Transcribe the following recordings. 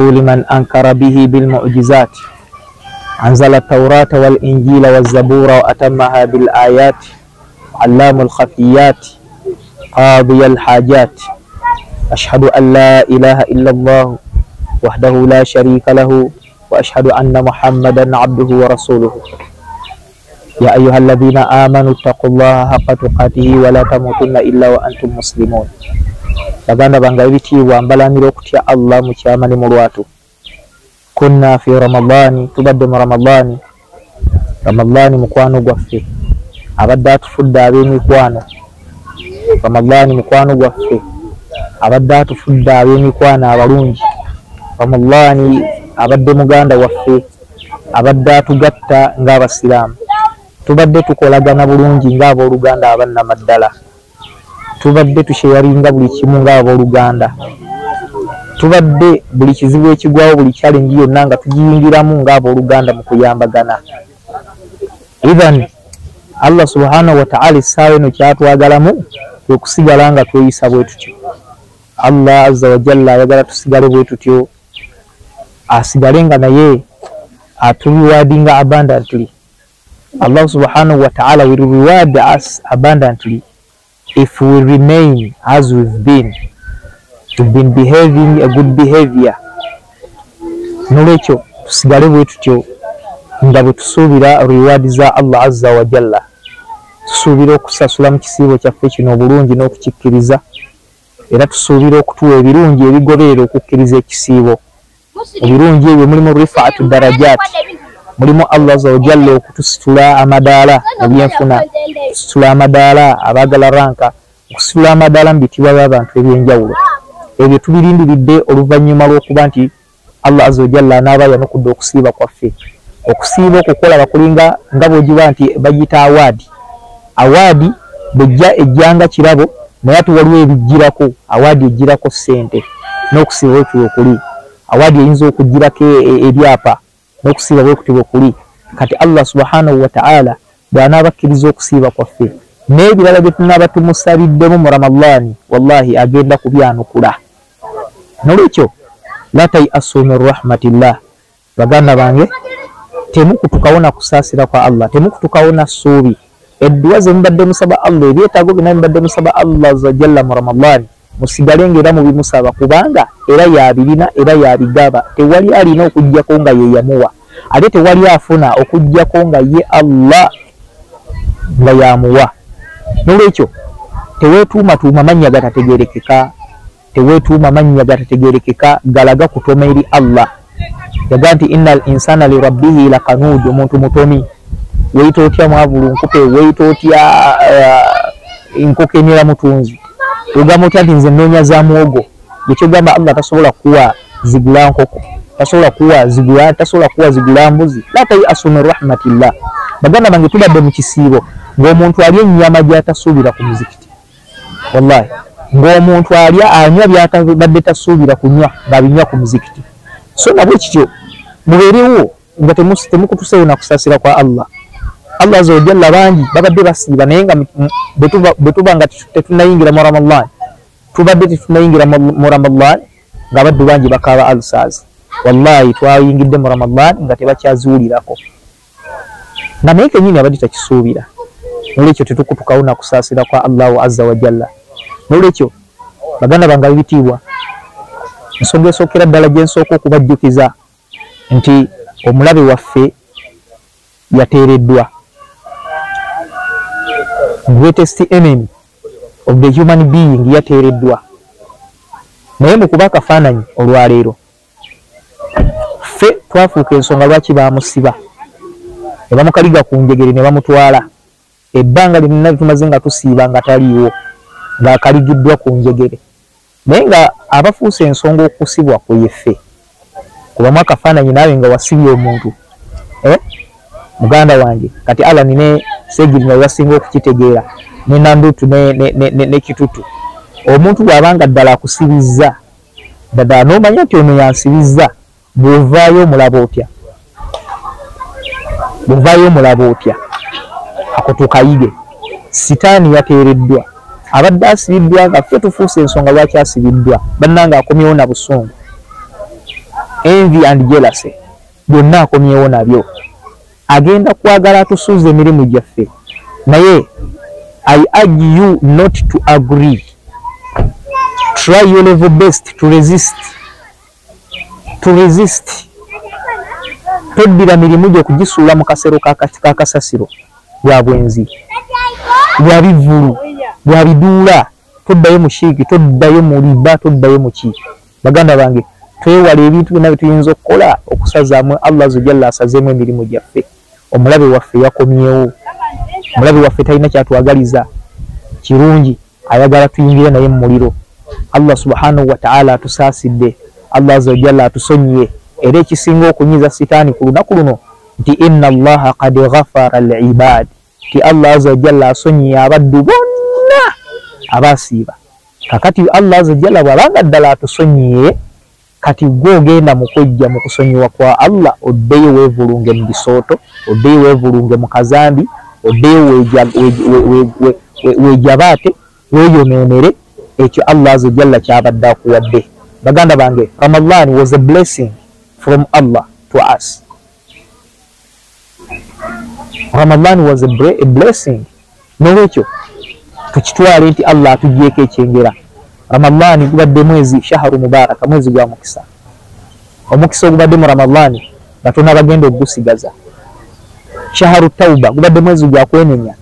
لمن أنكر به بالمعجزات أنزل التوراة والإنجيل والزبور وأتمها بالآيات علام الخفيات قاضي الحاجات. أشهد أن لا إله إلا الله وحده لا شريك له وأشهد أن محمدا عبده ورسوله. يا أيها الذين آمنوا اتقوا الله حق تقاته ولا تموتن إلا وأنتم مسلمون baganda bange ebitiibwa mbalanira okutya allah mu kyama ne mu lwatu kunna fi ramadaani tubadde mu ramadaani ramadaani mukwano gwaffe abadde atufudde ab'emikwano ramadaani mukwano gwaffe abadde atufudde ab'emikwano abalungi ramadaani abadde muganda waffe abadde atugatta ng'abasiraamu Tubadde tukolagana bulungi ng'abooluganda abannamaddala. Tubadde tusheyaringa buli kimu ng'abooluganda. Tubadde buli kizibu ekigwawo buli kyalengi yonna nga tugiyingiramu ng'abooluganda mu kuyambagana. Ithan allah subhanahu wataala essaawa eno kyatwagalamu kwekusigala nga tweyisa bwe tutyo. Allah azza wajalla ayagala tusigale bwe tutyo asigale nga naye aturewadinga abundantly allah subhanahu wataala will reward us abundantly if we remain as we've been. We've been behaving a good behavior. Nolwekyo tusigale bwe tutyo nga bwe tusuubira reward za allah azza wajalla tusuubira okusasula mu kisiibo kyaffe kino obulungi n'okukikkiriza. Era tusuubira okutuwa ebirungi ebigoberera okukkiriza ekisiibo. Ebirungi ebyo mulimu rifaatu darajat mulimu allah azza wajalla okutusitula amadaala mu byenfuna tusitula amadaala abaagala ranka okusitula amadaala mu bitibwa by'abantu ebyenjawulo. Ebyo tubirindiridde oluvannyuma lw'okuba nti allah azza wajalla anaaba yanukudde okusiiba kwaffe. Okusiiba okukola bakulinga nga bwegiba nti bagiyita awaadi. Awaadi bwejja ejjanga kirabo naye ate waliwo ebijjirako awaadi ejjirako ssente n'okusiiba bwekuli okuli awaadi eyinza okugirako ebyapa n'okusiiba bwekuti bwekuli kati allah subhanahu wataala bw'anaaba akkiriza okusiiba kwaffe n'ebirala bye tunaaba tumusabiddemu mu ramadaani wallahi agenda kubyanukula. Nolwekyo la tayasu min rahmatillah. Baganda bange temukutukawo na kusaasira kwa allah temukutukawo na ssuubi. Edduwa ze mubadde musaba allah ebyetaago byonna mubadde musaba allah azajalla mu ramadaani musigale ngaera mubimusaba kubanga era yabirina era yabigaba. Tewali alina okugjako nga ye yamuwa. Ate tewali afuna okugjako nga ye allah nga yamuwa. Nolwekyo tewetuumatuuma mannya gatategerekeka tewetuuma mannya gatategerekeka galaga kutoma eri allah. Yaga nti ina al insana lirabbihi lakanuud. Omuntu mutomi weyita otya mwavulu nkupe weyita otya uh, nkoko emira mutunzi ogamba otya nti nze noonya za muwogo ekyogamba allah tasobola kuwa zigula nkoko tasobola kuwa zigula tasobola kuwa zigula mbuzi la tayasu min rahmatillah. Baganda bange tubadde mu kisiibo ng'omuntu alya ennyama gyatasuubira ku muzikiti. Wallahi ng'omuntu alya anywa byatabadde tasuubira kunywa ng'abinywa ku muzikiti. So nabwe kityo mubeerewo nga temukutuseewo nakusasira kwa allah allah aza wajalla bangi babadde basiiba naye nga bwe tuba nga tetunayingira mu ramadan tubadde tetunayingira mu ramadan nga baddu bangi bakaaba alsas wallahi twayingidde mu ramadan nga tebakyaziwulirako nga naye kenyini abadde takisuubira. Nolwekyo tetukutukawo nakusaasira kwa allahu azza wajalla nolwekyo baganda bange bibitiibwa ensonga esookera ddala gyensooka okubajjukiza nti omulabe waffe yateereddwa greatest enemy of the human being yateereddwa. Naye mukuba akafaananyi olwaleero ffe twafuuka ensonga lwaki bamusiba ne bamukaliga ku njegere ne bamutwala. Ebbanga lyonna litumaze nga tusiiba nga taliiwo ng'akaligiddwa ku njegere. Naye nga abafuuse ensonga okusibwa ku yeffe kubamu akafaananyi naawe nga wasibye omuntu eh? muganda wange kati alani ne segiri nawe basinga okukitegeera. Ne nandutu ne, ne, ne, ne, ne omuntu bw'abanga ddala akusibizza ddala n'omanya nti ono yansibizza bw'ovaayo omulaba otya? Bw'ovaayo omulaba otya? Ako tukayige sitaani yateereddwa. Abadde asibiddwa nga ffe tufuuse ensonga lwaki asibiddwa bannanga akomyewo na busungu. Envy and jealousy byonna akomyewo nabyo agenda kwagala atusuuza emirimu gyaffe. Naye i urge you not to agree. Try your level best to resist. To resist. Toddira mirimu gye kugisuula mu kasero kakasasiro bwa bwenzi. Bwa bivulu bwa biduula. Toddayo mu shiiki toddayo mu liba toddayo mu ki? Baganda bange twewala ebintu byonna byetuyinza okukola okusazaamu allah azajalla asazeemu emirimu gyaffe omulabe waffe yakomyewo. Omulabe waffe talina kyatwagaliza kirungi ayagala tuyingire naye mu muliro. Allah subhanahu wataala atusaasidde allah azawajalla atusonyiye. Era ekisinga okunyiza sitaani ku lunaku luno nti inna allaha kad ghafara libaadi ti allah azawajalla asonyiye abaddu bonna abasiiba kakati allah azawajalla bwabanga ddala atusonyiye kati gwe ogenda mu kwejja mu kusonyiwa kwa allah oddeyo weevulunge mu bisooto oddeyo weevulunge mu kazambi oddeyo weejabaate weeyonoonere. Ekyo allah azajalla kyabadde akuwadde. Baganda bange ramadan was a blessing from allah to us. Ramadan was a blessing. Nolwekyo tukitwale nti allah atugyeko ekyengera ramadani gubadde mwezi shaharu mubaraka mwezi gwa mukisa. Omukisa ogubadde mu ramadani batona bagenda ogusigaza shaharu tauba gubadde mwezi gwa kwenenya.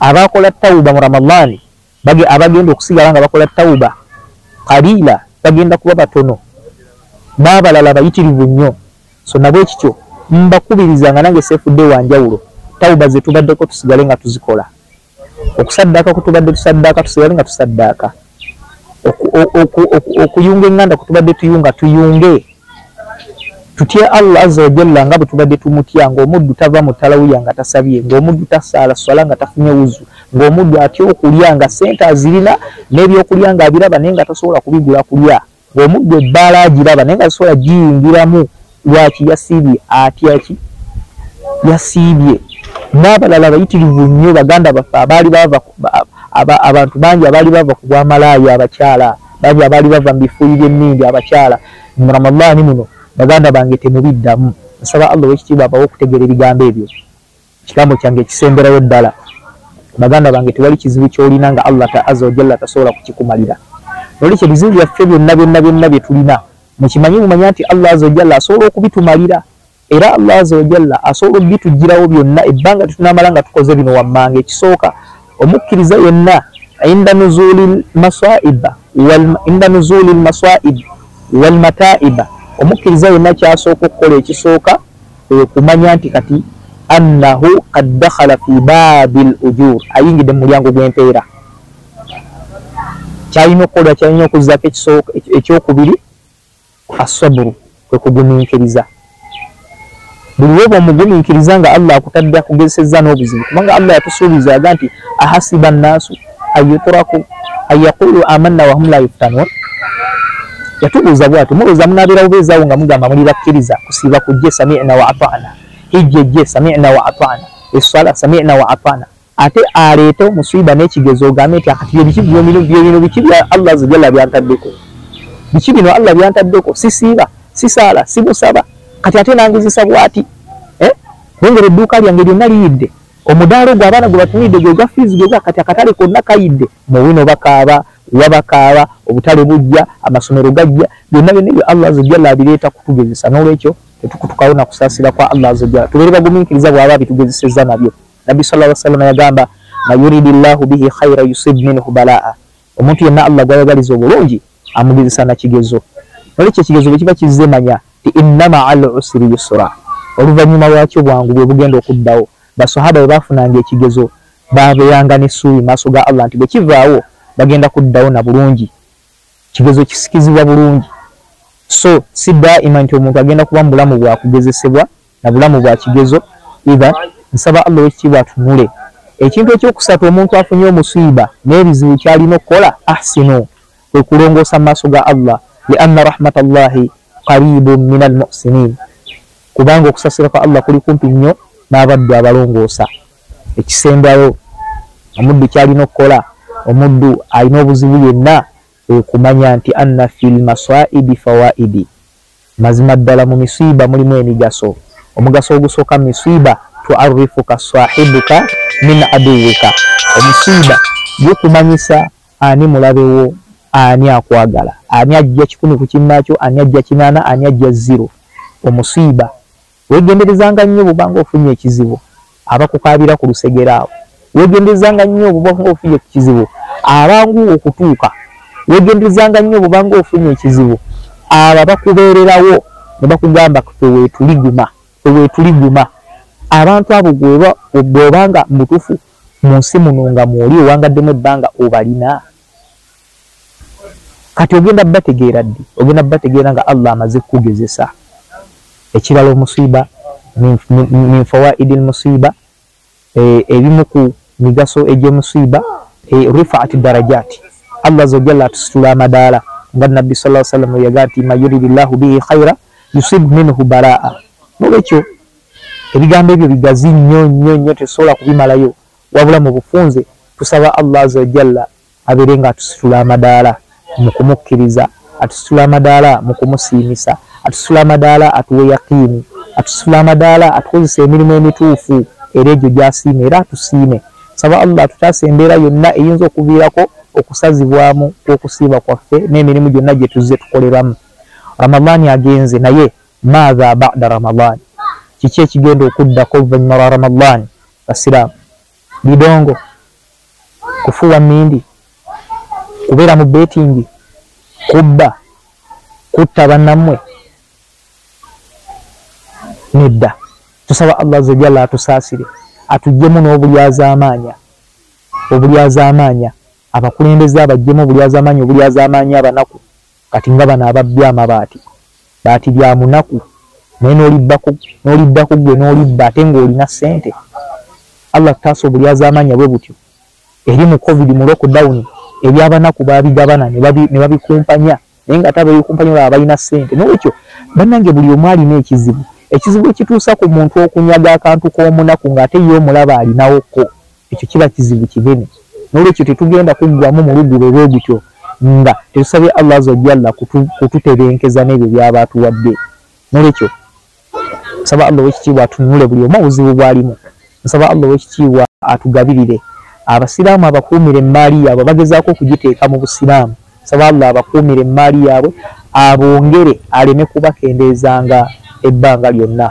Abakola tauba mu ramadani abagenda okusigala nga bakola tauba kalila bagenda kuba batono. N'abalala bayitirivu nnyo. So nabwe kityo mbakubiriza nga nange seefudde wanjawulo tauba zetubaddeko tusigale nga tuzikola. Okusaddaaka kutubadde tusaddaaka tusigale nga tusaddaaka okuyunga eŋŋanda kutubadde tuyunga tuyunge. Tutye allah azza wajalla nga bwe tubadde tumutya ngaomuddu tava mu talawuya nga tasabye ngaomuddu tasaala swala nga tafunye wuzu ngaomuddu atya okulya nga sente azirina n'ebyokulya nga abiraba naye nga tasobola kubigula kulya ngaomuddu ebbaala agiraba naye nga tasobola giyingiramu lwaki yasiibye atyaki yasiibye. N'abalala bayitirivu nnyo baganda baffe abaali abantu bangi abaali bava ku bwamalaaya abakyala bangi abaali bava mu bifuuyi by'ennindi abakyala. Mu ramadaani muno baganda bange temubiddamu. Nsaba allah owekitiibwa abawe okutegeera ebigambo ebyo. Kigambo kyange ekisemberayo ddala. Baganda bange tewali kizibu kyolina nga allah azza wajalla tasobola kukikumalira. Nolwekyo ebizibu byaffe byonna byonna byonna bye tulina. Mukimanyi mumanya nti allah azza wajalla asobola okubitumalira. Era allah azza wajalla asobola okubitugirawo byonna ebbanga tetunamala nga tukoze bino wammanga. Ekisooka omukkiriza yenna inda nuzuli masaiba inda nuzuli lmasaib walmataiba omukkiriza yenna kyasooka okukola ekisooka okumanya nti kati annahu kad dakhala fi baabi l ujur ayingidde mu mulyango gw'empeera. Kyalina okukolera kyalina okuzzako ekyokubiri asaburu kwekugumiikiriza buli lwoba omugumiikiriza nga allah akutadde akugezesezza n'obuzibu. Kubanga allah yatusuubiza aga nti ahasiba nnaasu anyuturaku anyaqulu amanna wahum la yuftanun yatubuuza bwati mulowooza munaabira bubeezaawo nga mugamba muli bakkiriza kusiiba kujje samina wa atana. Hijja ejje samina wa atana. Eswala samina wa atana. Ate aleete omusiiba n'ekigezo ogambe nti akati byebino biki bya allah azajalla byantaddeko biki bino allah byantaddeko? Sisiiba sisaala simusaba kati ate nangizisa bwati eh? edduuka lyange lyonna liyidde. Omudaala ogwo abaana gwe batunidde gwe gwa fiizi gwe kati akatale konna kayidde. Muwino bakaaba wabakaaba obutale bujja amasomero gajja byonna byonna ebyo allah azajalla abireeta kutugezesa. N'olwekyo tetukutukawo nakusaasira kwa allah azajalla tubeere bagumiikiriza bwaba bitugezesezza nabyo. Nabbi sala lla salama yagamba ma yuridi llahu bihi khaira yusib minhu balaa. Omuntu yenna allah gwayagaliza obulungi amugezesa nakigezo nolwekyo ekigezo bwe kiba kizze manya ti inna maa l usri yusra. Oluvannyuma lwakyo bwangu bwe bugenda okuddawo? Basahaba bwe bafunanga ekigezo babeeranga n'essuubi maaso ga allah nti bwe kivaawo bagenda kuddawo na bulungi. Kigezo kisikizibwa bulungi. So si daima nti omuntu agenda kuba mu bulamu bwakugezesebwa na bulamu bwa kigezo ithan nsaba allah wekitiibwa atunule. Ekintu ekyokusatu omuntu afunye omusiiba n'ebizibu kyalina okukola ahsinu kwe kulongoosa mu maaso ga allah. Lianna rahmata llahi qaribu min almusinin kubanga okusasira kwa allah kuli kumpi nnyo n'abaddu abalongoosa. Ekisembayo omuddu kyalina okukola omuddu alina obuzibu yenna okumanya nti anna fi lmasaibi fawaidi. Mazima ddala mu misiiba mulimu emigaso. Omugaso ogusooka mu misiiba tuarifuka sahibuka min aduwika omusiiba gukumanyisa ani mulabewo ani akwagala ani ajja kikumi ku kinnakyo ani ajja kinaana ani ajja ziro omusiiba wegenderezanga nnyo bwobanga ofunye ekizibu abakukaabira ku lusegera awo. Wegenderezanga nnyo bwobanga ofunye ekizibu abangu okutuuka. Wegenderezanga nnyo bwobanga ofunye ekizibu abo bakubeererawo ne bakugamba feweetuliguma feweetuliguma abantu abo bwobanga mutufu mu nsi muno nga mwoli owangaddemu ebbanga obalina kati ogenda bategeera ddi? Ogenda bategeera nga allah amaze kukugezesa ekirala omusiiba min fawaidi lmusiiba e, ebimu ku migaso egyomusiiba e, rifaati darajati allah aza ojalla atusitula amadaala nga nabbi sa sallam yaga nti mayuridi llahu bihi khaira yusibu minhu baraa nolwekyo ebigambo ebyo bigazi nnyo nnyo nnyo tesobola kubimalayo. Wabula mu bufunze tusaba allah aza ojalla abeere nga atusitula amadaala mu kumukkiriza atusitula amadaala mu kumusiimisa atusitula amadaala atuwe yaqiini atusitula amadaala atukozesa emirimu emituufu era egyo gyasiime era atusiime. Saba allah atutaasa embeera yonna eyinza okuviirako okusazibwamu kwokusiiba kwaffe n'emirimu gyonna gye tuzze tukoleramu. Ramadaani agenze naye maatha bada ramadaani kiki ekigenda okuddako oluvannyuma lwa ramadaani basiraamu. Bidongo. Kufuuwa mindi kubeera mu betingi kubba kutta bannammwe nedda. Tusaba allah azajalla atusaasire atuggyemu n'obulyazamaanya obulyazamaanya abakulembeze abajjemu obulyazamaanya obulyazamaanya abanaku kati nga bano ababbi amabaati. Baati bya munaku naye n'oliddaku gwe n'olibba ate ng'olina ssente. Allah tutaasa obulyazamaanya bwe butyo. Eri mu covid mu lockdown ebyabanaku babigabana ne babikumpanya naye nga ate ababikumpanya baba balina ssente. Nolwekyo bannange buli omu alina ekizibu. Ekizibu ekituusa ku muntu okunyaga akantu k'omunaku ng'ate ye omulaba alinawokko ekyo kiba kizibu kinene nolwekyo tetugenda kuggwamu mu lugube bwe gutyo nga tetusabye allah aza ojalla kututebenkeza n'ebyo byaba atuwadde nolwekyo nsaba allah owekitiibwa atunule buli omu obuzibu bwalimu. Nsaba allah owekitiibwa atugabirire abasiraamu abakuumire emaali yaabwe bagezaako okugiteeka mu busiraamu. Nsaba allah abakuumire emaali yaabwe abongere aleme kubakendeezanga ebbanga lyonna.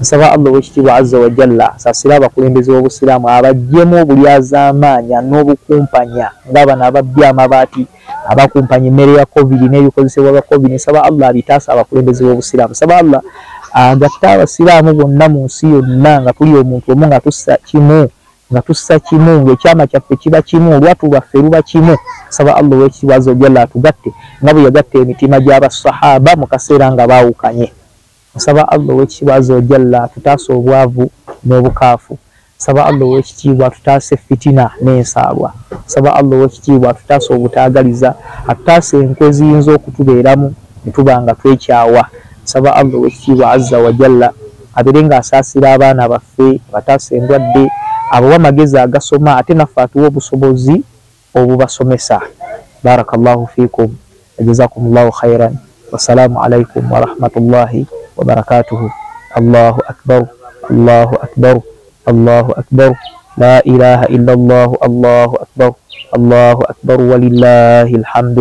Nsaba allah owekitiibwa azza wajalla saasire abakulembeze b'obusiraamu abajjemu obulyazamaanya n'obukumpanya nga bano ababbi amabaati abakumpanya emmere ya covid n'ebikozesebwa bya covid. Nsaba allah abitaasa abakulembeze b'obusiraamu. Nsaba allah agatte abasiraamu bonna mu nsi yonna nga tuli omuntu omu nga tussa kimu nga tussa kimu ngaekyama kyaffe kiba kimu olwatu lwaffe luba kimu. Nsaba allah owekitiibwa azza wajalla atugatte nga bwe yagatta emitima gy'abasahaba mu kaseera nga baawukanye. Nsaba allah owekitiibwa azza wajalla atutaase obwavu n'obukaafu. Nsaba allah owekitiibwa atutaase fitina n'ensaalwa nsaba allah owekitiibwa atutaase obutaagaliza atutaase enkwe eziyinza okutubeeramu ne tuba nga twekyawa. Nsaba allah owekitiibwa azza wajalla abeere ng'asaasira abaana baffe abataasa endwadde abawa amagezi agasoma ate naffe atuwa obusobozi obubasomesa barakallahu fiikum jazakum llahu khairan wasalaamu alaikum warahmatullahi وبركاته الله أكبر الله أكبر الله أكبر لا إله إلا الله الله أكبر الله أكبر ولله الحمد